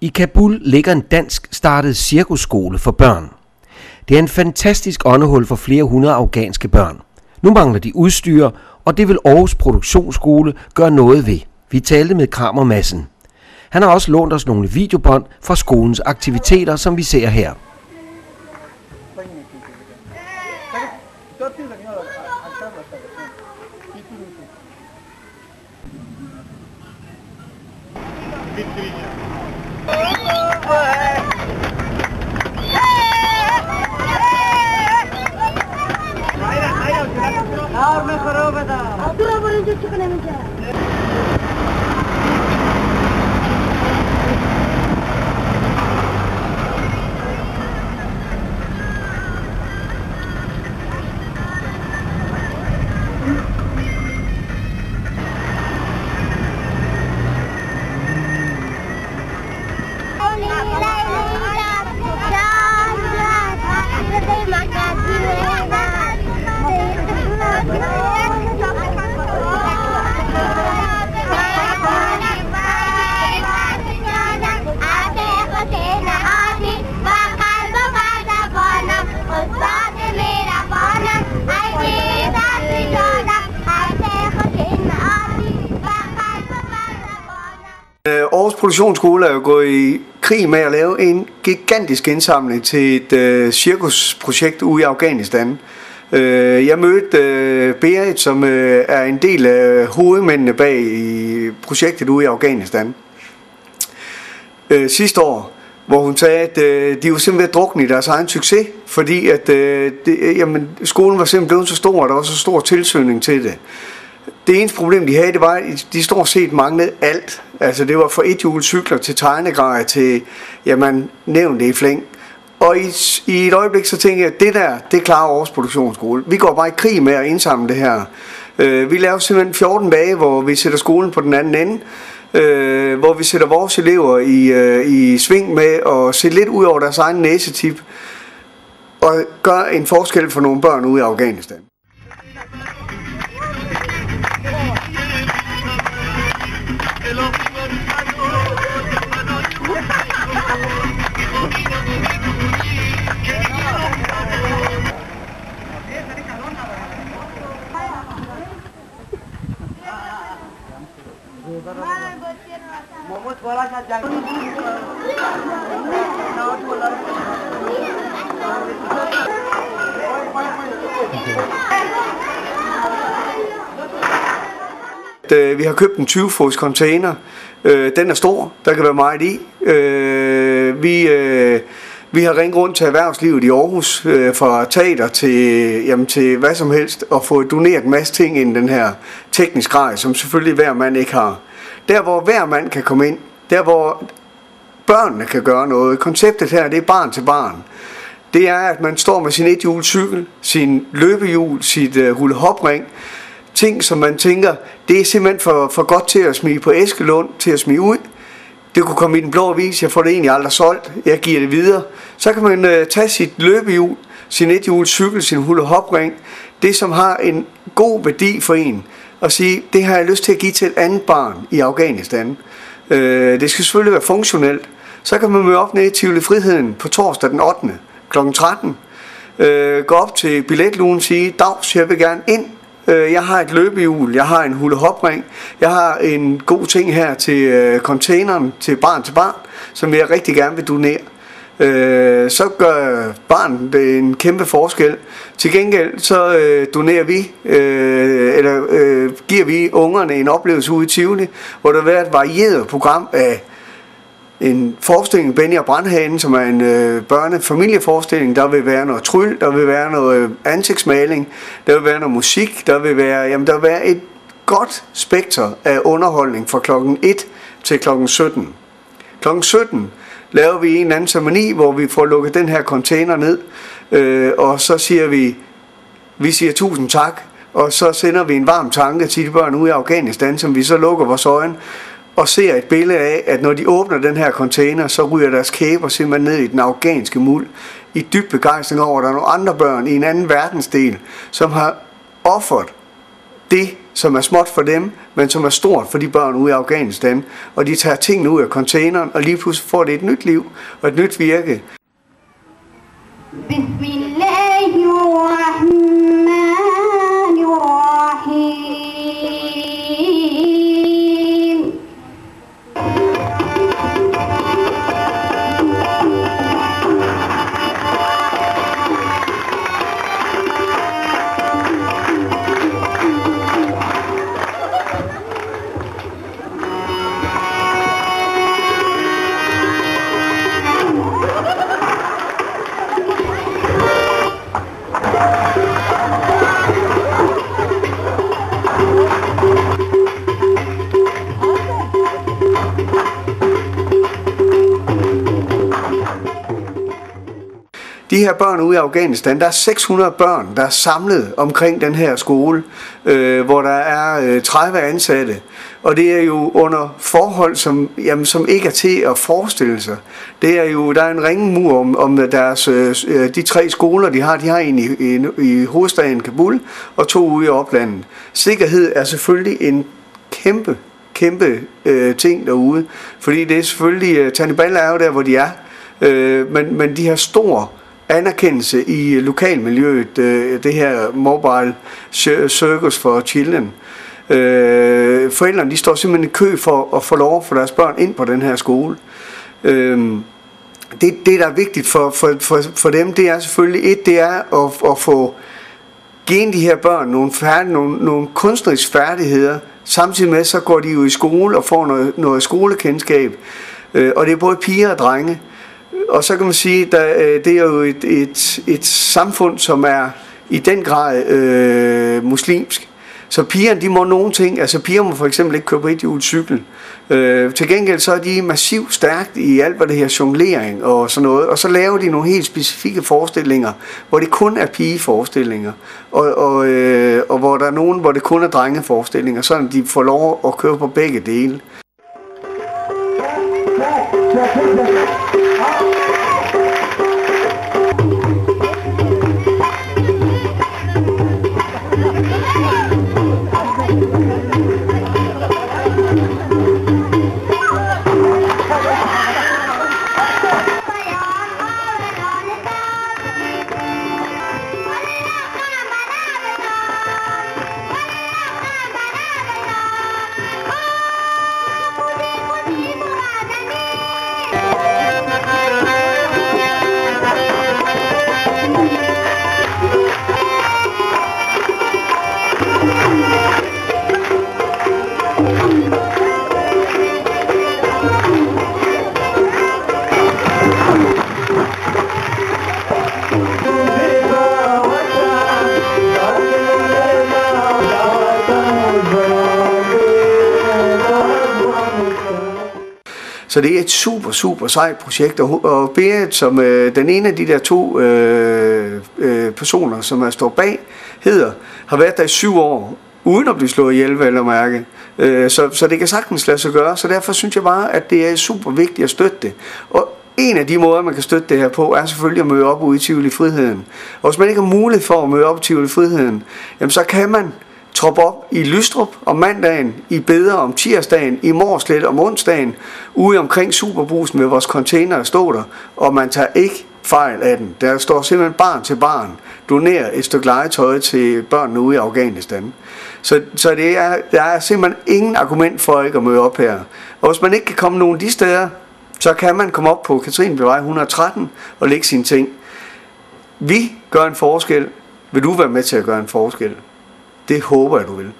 I Kabul ligger en dansk startet cirkusskole for børn. Det er en fantastisk åndehul for flere hundrede afghanske børn. Nu mangler de udstyr, og det vil Aarhus Produktionsskole gøre noget ved. Vi talte med Kramer Madsen. Han har også lånt os nogle videobånd fra skolens aktiviteter, som vi ser her. और मैं करो बेटा पूरा परिचित करने में क्या Produktionsskole er jo gået i krig med at lave en gigantisk indsamling til et øh, cirkusprojekt ude i Afghanistan. Øh, jeg mødte øh, Berit, som øh, er en del af hovedmændene bag i projektet ude i Afghanistan. Øh, sidste år, hvor hun sagde, at øh, de var simpelthen drukne i deres egen succes, fordi at, øh, det, jamen, skolen var simpelthen blevet så stor, og der var så stor tilsøgning til det. Det eneste problem, de havde, det var, at de stort set manglede alt. Altså, det var fra et cykler til tegnegrejer til, jamen, nævn det i flæng. Og i, i et øjeblik, så tænkte jeg, at det der, det klarer Aarhus Produktionsskole. Vi går bare i krig med at indsamle det her. Øh, vi laver simpelthen 14 dage, hvor vi sætter skolen på den anden ende. Øh, hvor vi sætter vores elever i, øh, i sving med at se lidt ud over deres egen næsetip. Og gør en forskel for nogle børn ude i Afghanistan. Øh, Vi har købt en 20-fods container. Øh, Den er stor. Der kan være meget i. Øh, Vi, øh, vi har ringet rundt til erhvervslivet i Aarhus, øh, fra teater til, jamen, til hvad som helst, og fået doneret en masse ting ind i den her teknisk grej, som selvfølgelig hver mand ikke har. Der hvor hver mand kan komme ind, der hvor børnene kan gøre noget. Konceptet her, det er barn til barn. Det er, at man står med sin ethjulet cykel, sin løbehjul, sit øh, uh, rullehopring, ting, som man tænker, det er simpelthen for, for godt til at smide på Eskelund, til at smide ud. Det kunne komme i den blå avis, jeg får det egentlig aldrig solgt, jeg giver det videre. Så kan man øh, tage sit løbehjul, sin ethjul cykel, sin rullehopring, det som har en god værdi for en, og sige, det har jeg lyst til at give til et andet barn i Afghanistan. Øh, det skal selvfølgelig være funktionelt. Så kan man møde op nede i Tivoli Friheden på torsdag den 8. kl. 13. Øh, gå op til billetlugen og sige, Dags, jeg vil gerne ind. Øh, jeg har et løbehjul, jeg har en hulehopring, jeg har en god ting her til øh, containeren til barn til barn, som jeg rigtig gerne vil donere. Øh, så gør barnet det en kæmpe forskel. Til gengæld så øh, donerer vi, øh, eller øh, giver vi ungerne en oplevelse ude i Tivoli, hvor der har været et varieret program af en forestilling, Benny og Brandhagen, som er en øh, børnefamilieforestilling. Der vil være noget tryl, der vil være noget øh, ansigtsmaling, der vil være noget musik, der vil være, jamen, der vil være et godt spekter af underholdning fra klokken 1 til klokken 17. Klokken 17 laver vi en eller anden ceremoni, hvor vi får lukket den her container ned, øh, og så siger vi, vi siger tusind tak, og så sender vi en varm tanke til de børn ude i Afghanistan, som vi så lukker vores øjne, og ser et billede af, at når de åbner den her container, så ryger deres kæber simpelthen ned i den afghanske muld, i dyb begejstring over, at der er nogle andre børn i en anden verdensdel, som har offret det, som er småt for dem, men som er stort for de børn ude i Afghanistan. Og de tager tingene ud af containeren, og lige pludselig får det et nyt liv og et nyt virke. Bismillahirrahmanirrahim. De her børn ude i Afghanistan, der er 600 børn, der er samlet omkring den her skole, øh, hvor der er øh, 30 ansatte. Og det er jo under forhold, som, jamen, som ikke er til at forestille sig. Det er jo, der er en ringmur om, om deres, øh, øh, de tre skoler, de har. De har en i, i, i hovedstaden Kabul og to ude i oplandet. Sikkerhed er selvfølgelig en kæmpe, kæmpe øh, ting derude. Fordi det er selvfølgelig, øh, Taliban er jo der, hvor de er. Øh, men, men de har stor anerkendelse i lokalmiljøet, øh, det her mobile circus for children. Øh, forældrene de står simpelthen i kø for at få lov at få deres børn ind på den her skole. Øh, det, det, der er vigtigt for, for, for, for dem, det er selvfølgelig et, det er at, at få givet de her børn nogle, færd, nogle, nogle kunstneriske færdigheder. Samtidig med, så går de jo i skole og får noget, noget skolekendskab. Øh, og det er både piger og drenge. Og så kan man sige, at øh, det er jo et, et, et samfund, som er i den grad øh, muslimsk. Så pigerne, de må nogle ting, altså piger må for eksempel ikke køre på et cykel. Øh, til gengæld så er de massivt stærkt i alt, hvad det her jonglering og sådan noget. Og så laver de nogle helt specifikke forestillinger, hvor det kun er pigeforestillinger. Og, og, øh, og hvor der er nogen, hvor det kun er drengeforestillinger, så de får lov at køre på begge dele. Så det er et super, super sejt projekt, og, og Berit, som øh, den ene af de der to øh, øh, personer, som er står bag, hedder, har været der i syv år, uden at blive slået ihjel, vel at mærke. Øh, så, så det kan sagtens lade sig gøre, så derfor synes jeg bare, at det er super vigtigt at støtte det. Og en af de måder, man kan støtte det her på, er selvfølgelig at møde op ude i Tivoli Friheden. Og hvis man ikke har mulighed for at møde op i Tivoli Friheden, jamen så kan man Trop op i Lystrup om mandagen, i Beder om tirsdagen, i Morslet om onsdagen, ude omkring Superbrusen med vores container står der, og man tager ikke fejl af den. Der står simpelthen barn til barn. donerer et stykke legetøj til børnene ude i Afghanistan. Så, så det er, der er simpelthen ingen argument for ikke at møde op her. Og hvis man ikke kan komme nogen af de steder, så kan man komme op på Katrinebevej 113 og lægge sine ting. Vi gør en forskel. Vil du være med til at gøre en forskel? Det håber jeg,